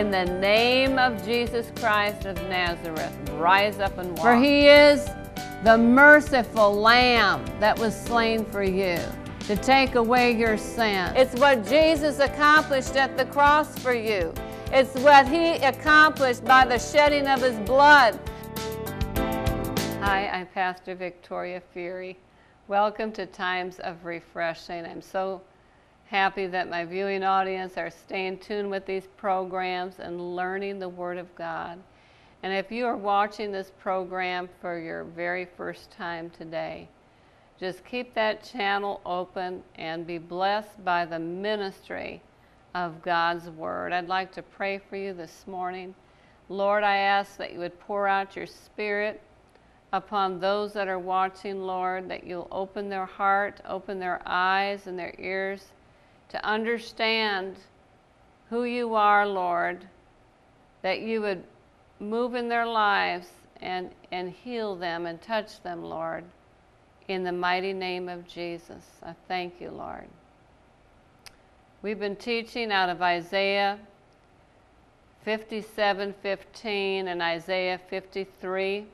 In the name of Jesus Christ of Nazareth, rise up and walk. For he is the merciful lamb that was slain for you to take away your sin. It's what Jesus accomplished at the cross for you. It's what he accomplished by the shedding of his blood. Hi, I'm Pastor Victoria Fury. Welcome to Times of Refreshing. I'm so happy that my viewing audience are staying tuned with these programs and learning the Word of God. And if you are watching this program for your very first time today, just keep that channel open and be blessed by the ministry of God's Word. I'd like to pray for you this morning. Lord, I ask that you would pour out your Spirit upon those that are watching, Lord, that you'll open their heart, open their eyes and their ears to understand who you are, Lord, that you would move in their lives and, and heal them and touch them, Lord, in the mighty name of Jesus. I thank you, Lord. We've been teaching out of Isaiah 57 15 and Isaiah 53.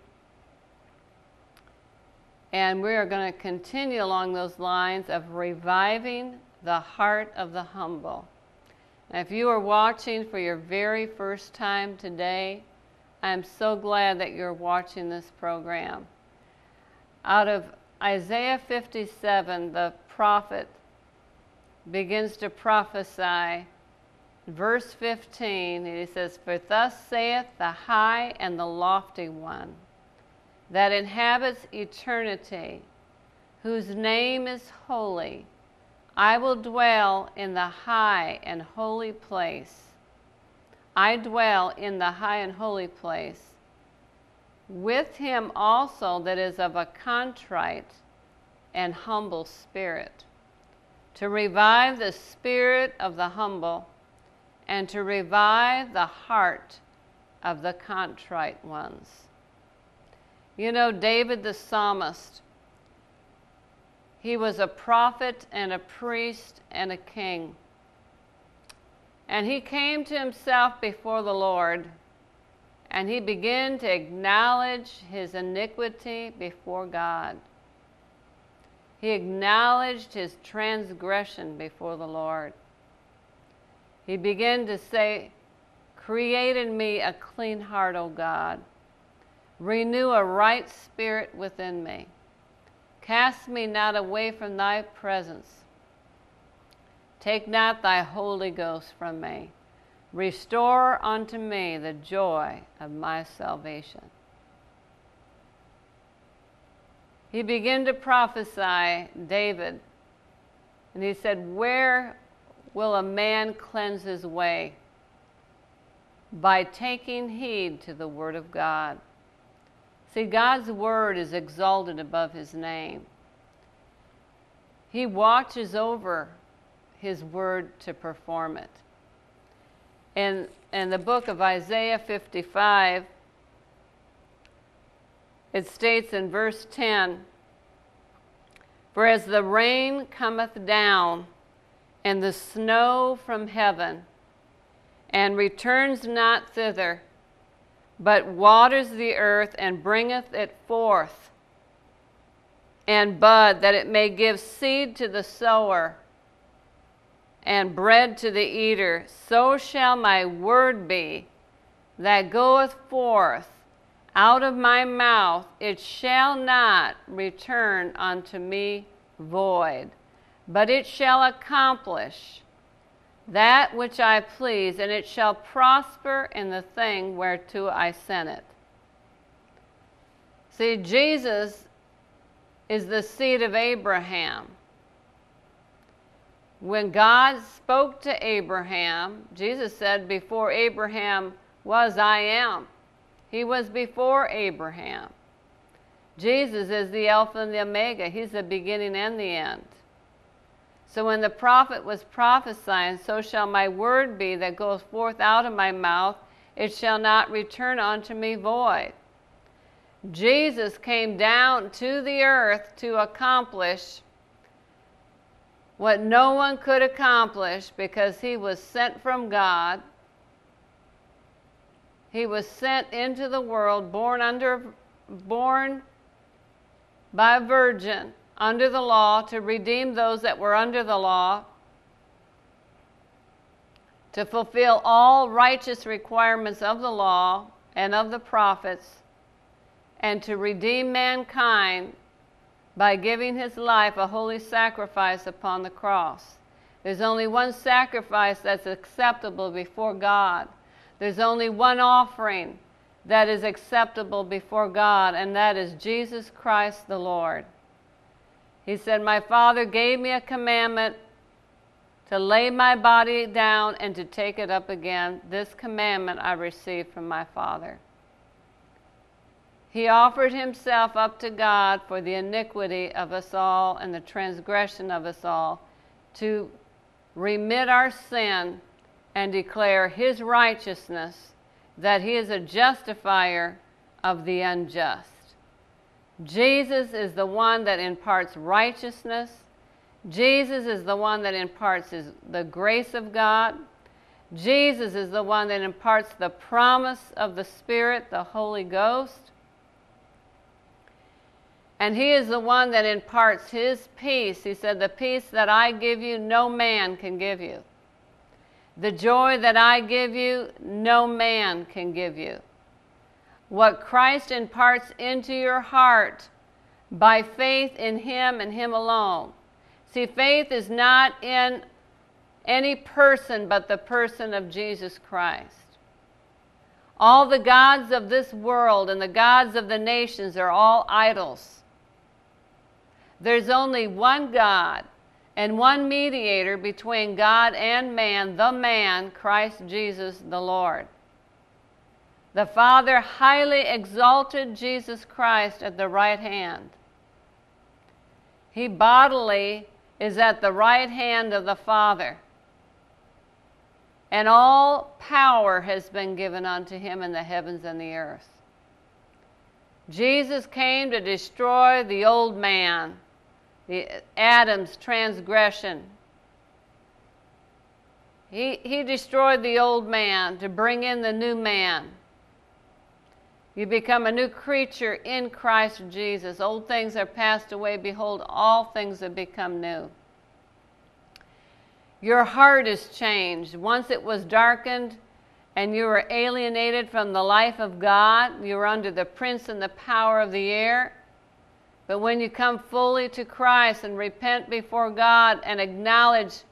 And we are going to continue along those lines of reviving the heart of the humble. Now, if you are watching for your very first time today, I'm so glad that you're watching this program. Out of Isaiah 57, the prophet begins to prophesy. Verse 15, he says, For thus saith the high and the lofty one that inhabits eternity, whose name is holy. I will dwell in the high and holy place. I dwell in the high and holy place. With him also that is of a contrite and humble spirit, to revive the spirit of the humble, and to revive the heart of the contrite ones. You know, David the psalmist, he was a prophet and a priest and a king. And he came to himself before the Lord, and he began to acknowledge his iniquity before God. He acknowledged his transgression before the Lord. He began to say, Create in me a clean heart, O God Renew a right spirit within me. Cast me not away from thy presence. Take not thy Holy Ghost from me. Restore unto me the joy of my salvation. He began to prophesy, David, and he said, Where will a man cleanse his way? By taking heed to the word of God. See, God's word is exalted above his name. He watches over his word to perform it. And in the book of Isaiah 55, it states in verse 10 For as the rain cometh down and the snow from heaven, and returns not thither, but waters the earth and bringeth it forth and bud, that it may give seed to the sower and bread to the eater, so shall my word be that goeth forth out of my mouth, it shall not return unto me void, but it shall accomplish that which I please, and it shall prosper in the thing whereto I sent it. See, Jesus is the seed of Abraham. When God spoke to Abraham, Jesus said, Before Abraham was, I am. He was before Abraham. Jesus is the Alpha and the Omega, He's the beginning and the end. So when the prophet was prophesying, so shall my word be that goes forth out of my mouth, it shall not return unto me void. Jesus came down to the earth to accomplish what no one could accomplish because he was sent from God. He was sent into the world, born under born by a virgin under the law to redeem those that were under the law, to fulfill all righteous requirements of the law and of the prophets, and to redeem mankind by giving his life a holy sacrifice upon the cross. There's only one sacrifice that's acceptable before God. There's only one offering that is acceptable before God, and that is Jesus Christ the Lord. He said, My Father gave me a commandment to lay my body down and to take it up again. This commandment I received from my Father. He offered himself up to God for the iniquity of us all and the transgression of us all to remit our sin and declare his righteousness that he is a justifier of the unjust. Jesus is the one that imparts righteousness. Jesus is the one that imparts the grace of God. Jesus is the one that imparts the promise of the Spirit, the Holy Ghost. And he is the one that imparts his peace. He said, The peace that I give you, no man can give you. The joy that I give you, no man can give you. What Christ imparts into your heart by faith in Him and Him alone. See, faith is not in any person but the person of Jesus Christ. All the gods of this world and the gods of the nations are all idols. There's only one God and one mediator between God and man, the man, Christ Jesus the Lord. The Father highly exalted Jesus Christ at the right hand. He bodily is at the right hand of the Father. And all power has been given unto him in the heavens and the earth. Jesus came to destroy the old man the Adam's transgression. He, he destroyed the old man to bring in the new man. You become a new creature in Christ Jesus. Old things are passed away. Behold, all things have become new. Your heart is changed. Once it was darkened and you were alienated from the life of God, you were under the prince and the power of the air. But when you come fully to Christ and repent before God and acknowledge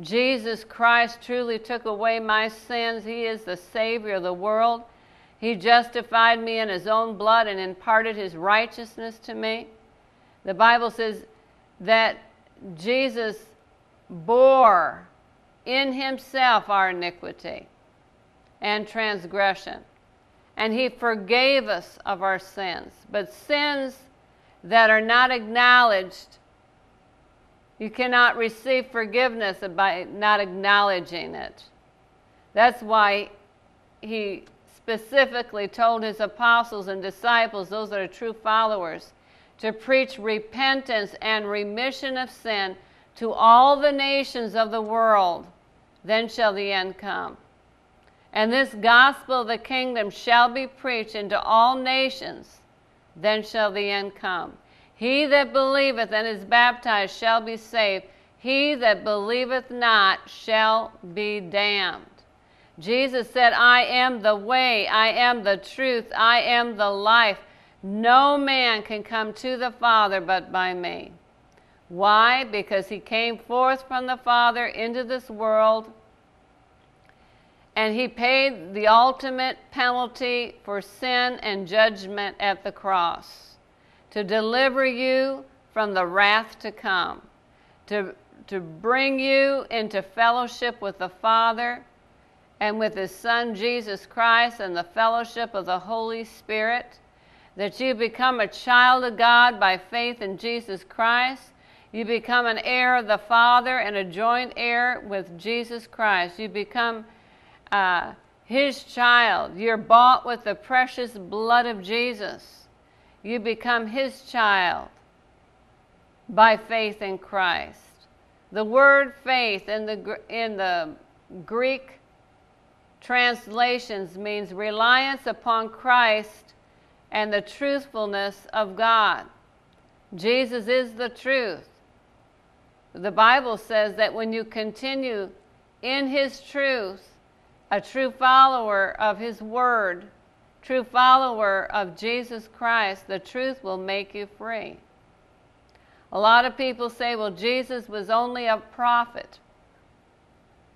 Jesus Christ truly took away my sins, He is the Savior of the world. He justified me in His own blood and imparted His righteousness to me. The Bible says that Jesus bore in Himself our iniquity and transgression, and He forgave us of our sins. But sins that are not acknowledged, you cannot receive forgiveness by not acknowledging it. That's why he specifically told his apostles and disciples, those that are true followers, to preach repentance and remission of sin to all the nations of the world. Then shall the end come. And this gospel of the kingdom shall be preached into all nations then shall the end come. He that believeth and is baptized shall be saved. He that believeth not shall be damned. Jesus said, I am the way, I am the truth, I am the life. No man can come to the Father but by me. Why? Because he came forth from the Father into this world and he paid the ultimate penalty for sin and judgment at the cross to deliver you from the wrath to come, to, to bring you into fellowship with the Father and with his Son Jesus Christ and the fellowship of the Holy Spirit, that you become a child of God by faith in Jesus Christ. You become an heir of the Father and a joint heir with Jesus Christ. You become uh, his child. You're bought with the precious blood of Jesus. You become his child by faith in Christ. The word faith in the, in the Greek translations means reliance upon Christ and the truthfulness of God. Jesus is the truth. The Bible says that when you continue in His truth, a true follower of His Word, true follower of Jesus Christ, the truth will make you free. A lot of people say, well, Jesus was only a prophet.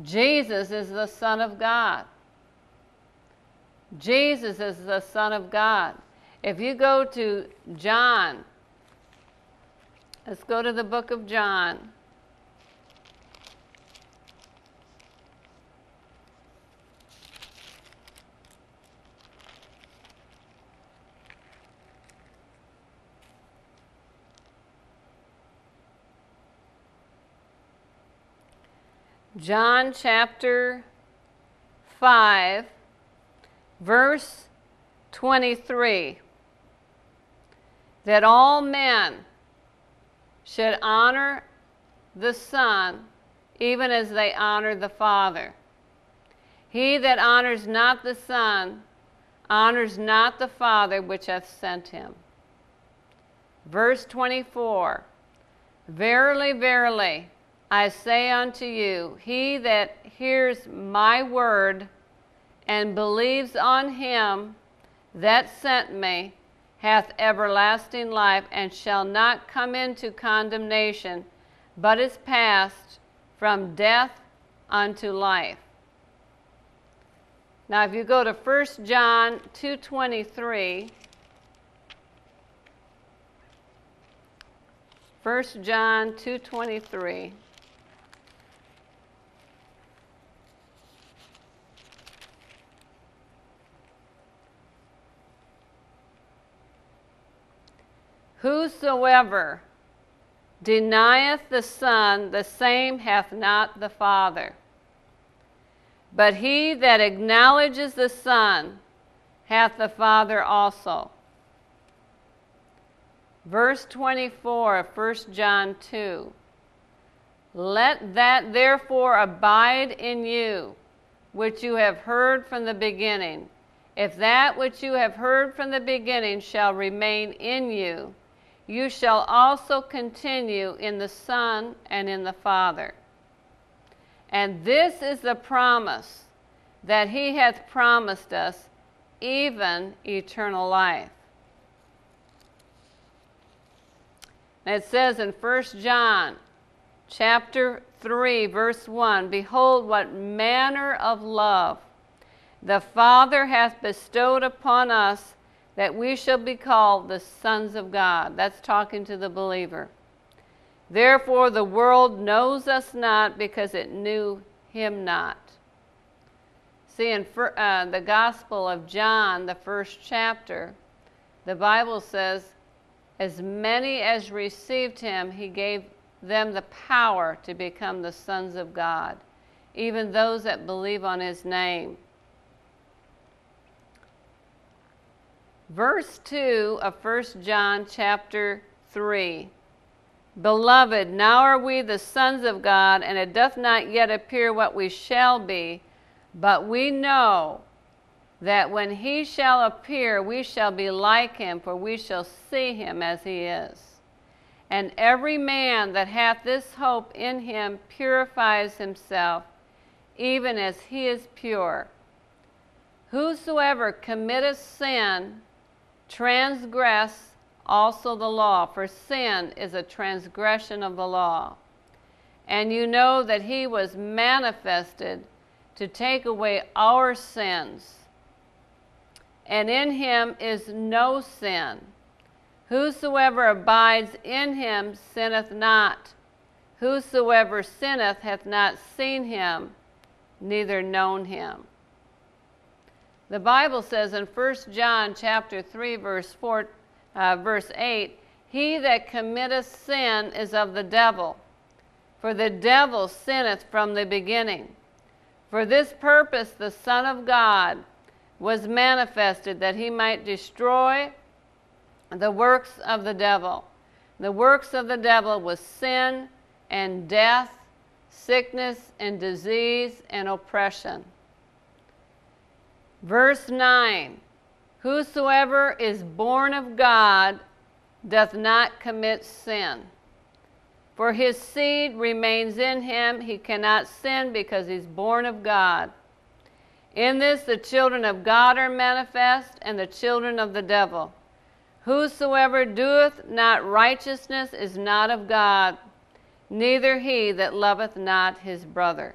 Jesus is the Son of God. Jesus is the Son of God. If you go to John, let's go to the book of John. John chapter 5, verse 23 that all men should honor the Son even as they honor the Father. He that honors not the Son honors not the Father which hath sent him. Verse 24 Verily, verily, I say unto you, he that hears my word and believes on him that sent me hath everlasting life and shall not come into condemnation, but is passed from death unto life. Now if you go to 1 John 2:23 1 John 2:23 Whosoever denieth the Son, the same hath not the Father. But he that acknowledges the Son hath the Father also. Verse 24 of 1 John 2. Let that therefore abide in you, which you have heard from the beginning. If that which you have heard from the beginning shall remain in you, you shall also continue in the Son and in the Father. And this is the promise that he hath promised us, even eternal life. It says in 1 John chapter 3 verse 1, behold what manner of love the Father hath bestowed upon us that we shall be called the sons of God. That's talking to the believer. Therefore, the world knows us not because it knew him not. See, in uh, the Gospel of John, the first chapter, the Bible says, As many as received him, he gave them the power to become the sons of God, even those that believe on his name. Verse 2 of 1 John chapter 3. Beloved, now are we the sons of God, and it doth not yet appear what we shall be, but we know that when he shall appear, we shall be like him, for we shall see him as he is. And every man that hath this hope in him purifies himself, even as he is pure. Whosoever committeth sin transgress also the law, for sin is a transgression of the law. And you know that he was manifested to take away our sins. And in him is no sin. Whosoever abides in him sinneth not. Whosoever sinneth hath not seen him, neither known him. The Bible says in 1 John chapter 3 verse 4 uh, verse 8, he that committeth sin is of the devil, for the devil sinneth from the beginning. For this purpose the Son of God was manifested that he might destroy the works of the devil. The works of the devil was sin and death, sickness and disease and oppression. Verse 9 Whosoever is born of God doth not commit sin. For his seed remains in him. He cannot sin because he's born of God. In this, the children of God are manifest, and the children of the devil. Whosoever doeth not righteousness is not of God, neither he that loveth not his brother.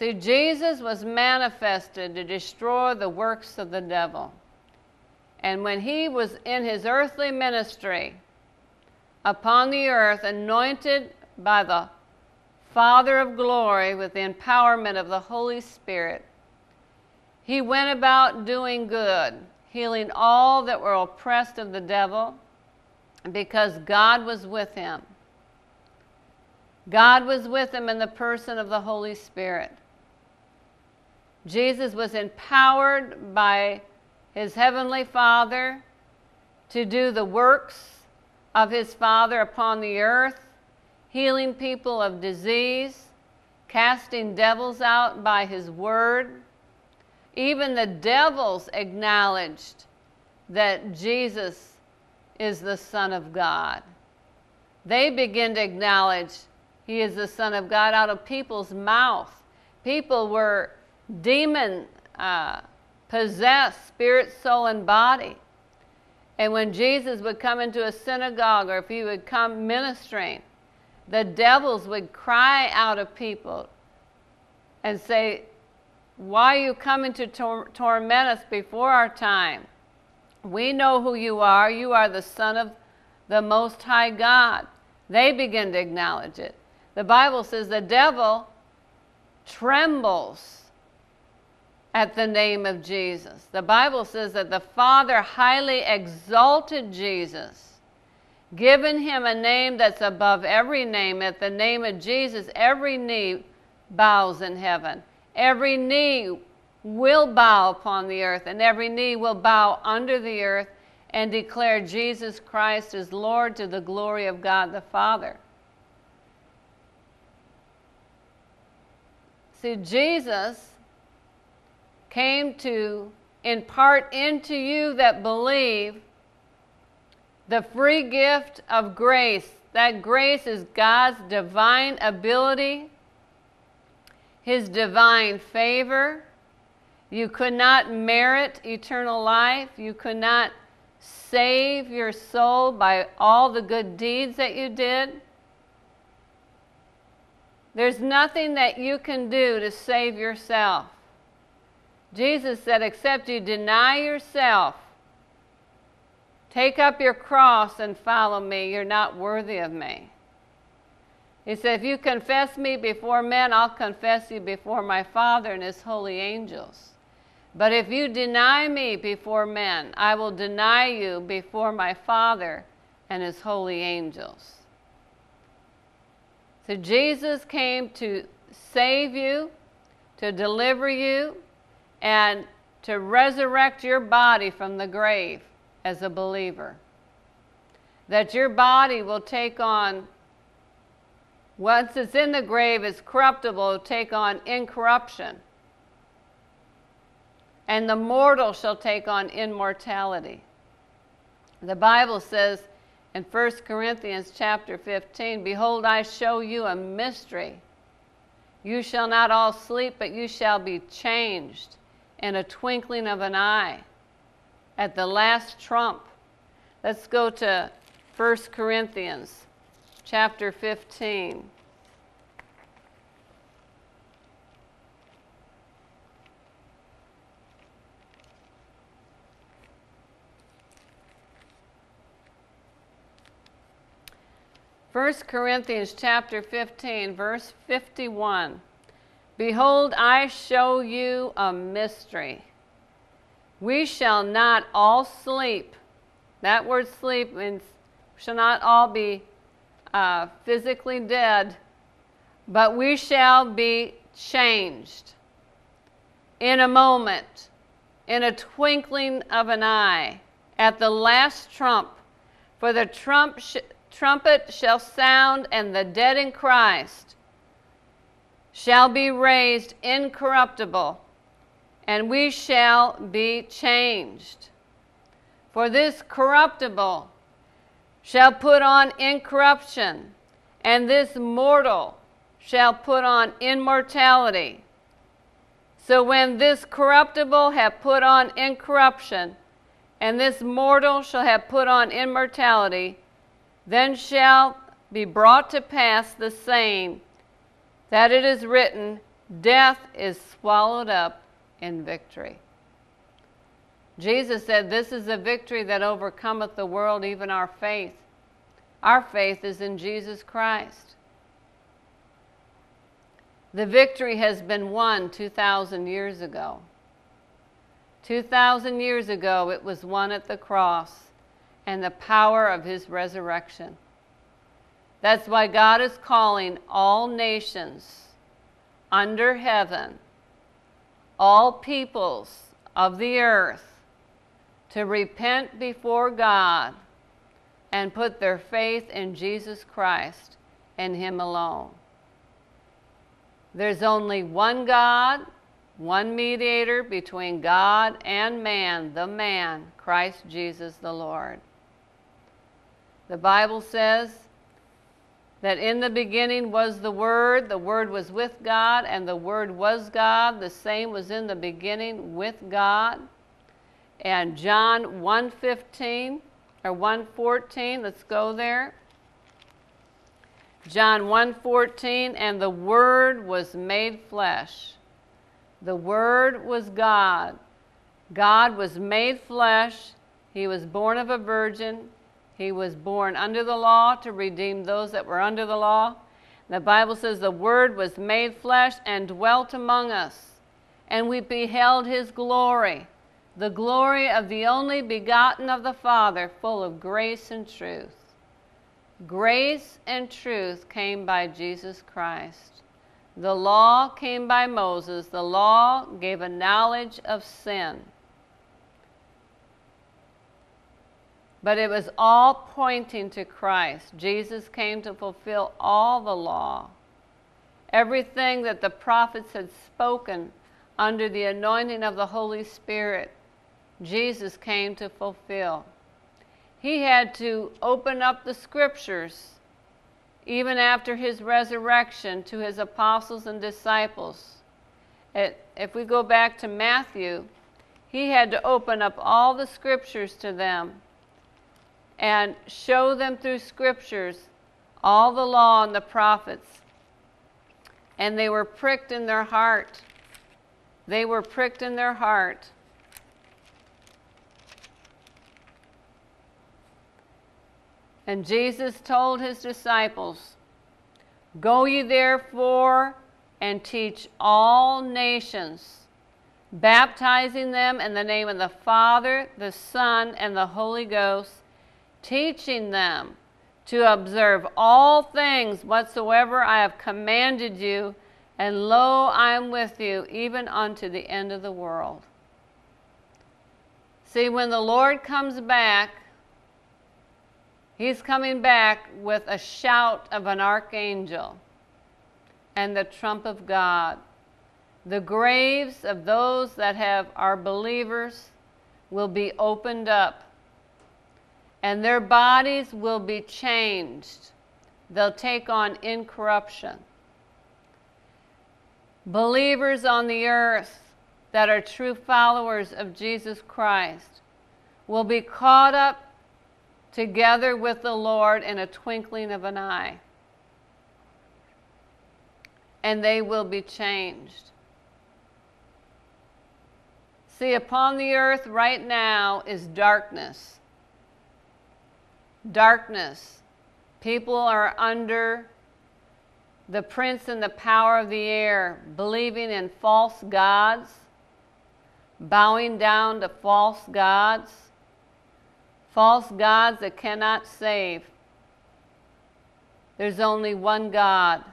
See, Jesus was manifested to destroy the works of the devil. And when he was in his earthly ministry upon the earth, anointed by the Father of glory with the empowerment of the Holy Spirit, he went about doing good, healing all that were oppressed of the devil, because God was with him. God was with him in the person of the Holy Spirit. Jesus was empowered by his heavenly Father to do the works of his Father upon the earth, healing people of disease, casting devils out by his word. Even the devils acknowledged that Jesus is the Son of God. They begin to acknowledge he is the Son of God out of people's mouth. People were demon uh, possessed, spirit, soul, and body. And when Jesus would come into a synagogue or if he would come ministering, the devils would cry out of people and say, Why are you coming to tor- torment us before our time? We know who you are. You are the Son of the Most High God. They begin to acknowledge it. The Bible says the devil trembles at the name of Jesus. The Bible says that the Father highly exalted Jesus, given him a name that's above every name. At the name of Jesus, every knee bows in heaven. Every knee will bow upon the earth, and every knee will bow under the earth and declare Jesus Christ as Lord to the glory of God the Father. See, Jesus came to impart into you that believe the free gift of grace. That grace is God's divine ability, His divine favor. You could not merit eternal life. You could not save your soul by all the good deeds that you did. There's nothing that you can do to save yourself. Jesus said, except you deny yourself, take up your cross and follow me, you're not worthy of me. He said, if you confess me before men, I'll confess you before my Father and his holy angels. But if you deny me before men, I will deny you before my Father and his holy angels. So Jesus came to save you, to deliver you, and to resurrect your body from the grave as a believer. That your body will take on, once it's in the grave, it's corruptible, take on incorruption. And the mortal shall take on immortality. The Bible says in 1 Corinthians chapter 15, Behold, I show you a mystery. You shall not all sleep, but you shall be changed in a twinkling of an eye at the last trump. Let's go to 1 Corinthians chapter 15. First Corinthians chapter 15 verse 51 Behold, I show you a mystery. We shall not all sleep. That word sleep means shall not all be uh, physically dead, but we shall be changed in a moment, in a twinkling of an eye, at the last trump. For the trump sh- trumpet shall sound, and the dead in Christ shall be raised incorruptible, and we shall be changed. For this corruptible shall put on incorruption, and this mortal shall put on immortality. So when this corruptible have put on incorruption, and this mortal shall have put on immortality, then shall be brought to pass the saying that it is written, Death is swallowed up in victory. Jesus said, This is a victory that overcometh the world, even our faith. Our faith is in Jesus Christ. The victory has been won 2,000 years ago. 2,000 years ago, it was won at the cross and the power of his resurrection. That's why God is calling all nations under heaven, all peoples of the earth, to repent before God and put their faith in Jesus Christ and Him alone. There's only one God, one mediator between God and man, the man, Christ Jesus the Lord. The Bible says that in the beginning was the Word, the Word was with God, and the Word was God. The same was in the beginning with God. And John 1:15 or 1:14, let's go there. John 1:14 and the word was made flesh. The word was God. God was made flesh. He was born of a virgin. He was born under the law to redeem those that were under the law. The Bible says the word was made flesh and dwelt among us, and we beheld his glory, the glory of the only begotten of the Father, full of grace and truth. Grace and truth came by Jesus Christ. The law came by Moses. The law gave a knowledge of sin. But it was all pointing to Christ. Jesus came to fulfill all the law. Everything that the prophets had spoken under the anointing of the Holy Spirit, Jesus came to fulfill he had to open up the scriptures even after his resurrection to his apostles and disciples. If we go back to Matthew, he had to open up all the scriptures to them and show them through scriptures all the law and the prophets. And they were pricked in their heart. They were pricked in their heart. And Jesus told his disciples, Go ye therefore and teach all nations, baptizing them in the name of the Father, the Son, and the Holy Ghost, teaching them to observe all things whatsoever I have commanded you, and lo, I am with you even unto the end of the world. See, when the Lord comes back, He's coming back with a shout of an archangel and the trump of God. The graves of those that have are believers will be opened up and their bodies will be changed. They'll take on incorruption. Believers on the earth that are true followers of Jesus Christ will be caught up together with the Lord in a twinkling of an eye. And they will be changed. See, upon the earth right now is darkness. Darkness. People are under the prince and the power of the air, believing in false gods, bowing down to false gods false gods that cannot save. There's only one God,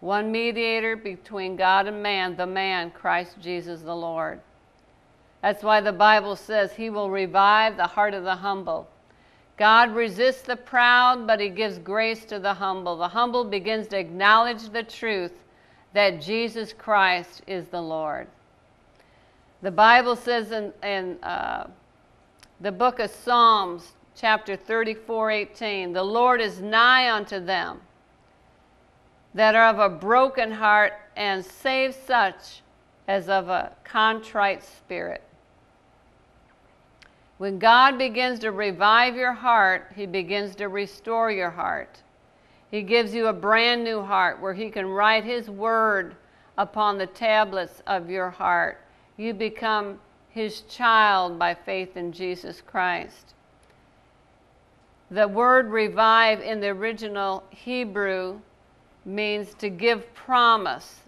one mediator between God and man, the man, Christ Jesus the Lord. That's why the Bible says he will revive the heart of the humble. God resists the proud, but he gives grace to the humble. The humble begins to acknowledge the truth that Jesus Christ is the Lord. The Bible says in, in uh, the book of Psalms, chapter 34 18, the Lord is nigh unto them that are of a broken heart and save such as of a contrite spirit. When God begins to revive your heart, He begins to restore your heart. He gives you a brand new heart where He can write His word upon the tablets of your heart. You become His child by faith in Jesus Christ. The word revive in the original Hebrew means to give promise,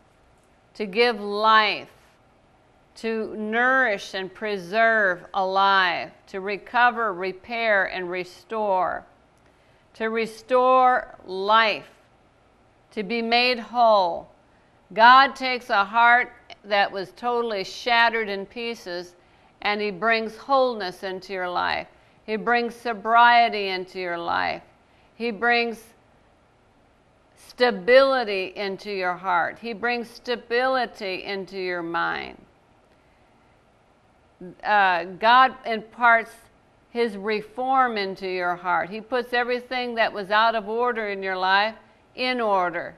to give life, to nourish and preserve alive, to recover, repair, and restore, to restore life, to be made whole. God takes a heart that was totally shattered in pieces and He brings wholeness into your life. He brings sobriety into your life. He brings stability into your heart. He brings stability into your mind. Uh, God imparts His reform into your heart. He puts everything that was out of order in your life in order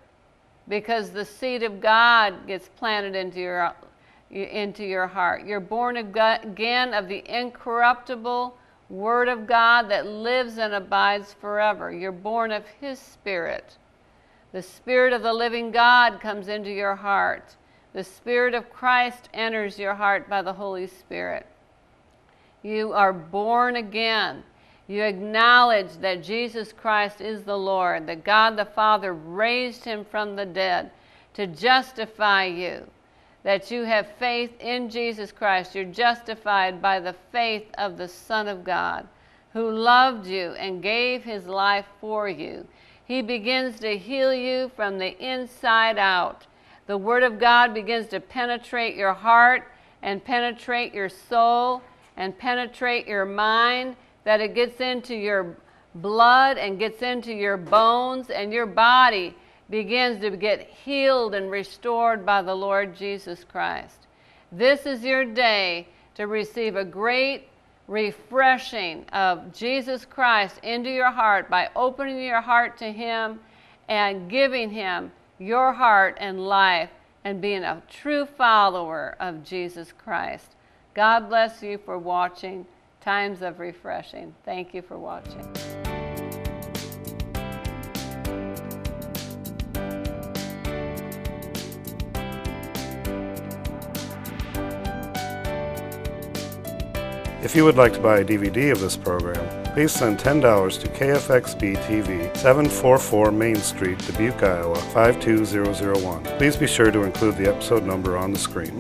because the seed of God gets planted into your, into your heart. You're born again of the incorruptible Word of God that lives and abides forever. You're born of His Spirit. The Spirit of the living God comes into your heart. The Spirit of Christ enters your heart by the Holy Spirit. You are born again. You acknowledge that Jesus Christ is the Lord, that God the Father raised him from the dead to justify you, that you have faith in Jesus Christ. You're justified by the faith of the Son of God, who loved you and gave his life for you. He begins to heal you from the inside out. The Word of God begins to penetrate your heart and penetrate your soul and penetrate your mind, that it gets into your blood and gets into your bones, and your body begins to get healed and restored by the Lord Jesus Christ. This is your day to receive a great refreshing of Jesus Christ into your heart by opening your heart to Him and giving Him your heart and life and being a true follower of Jesus Christ. God bless you for watching Times of Refreshing. Thank you for watching. If you would like to buy a DVD of this program, please send $10 to KFXB TV, 744 Main Street, Dubuque, Iowa 52001. Please be sure to include the episode number on the screen.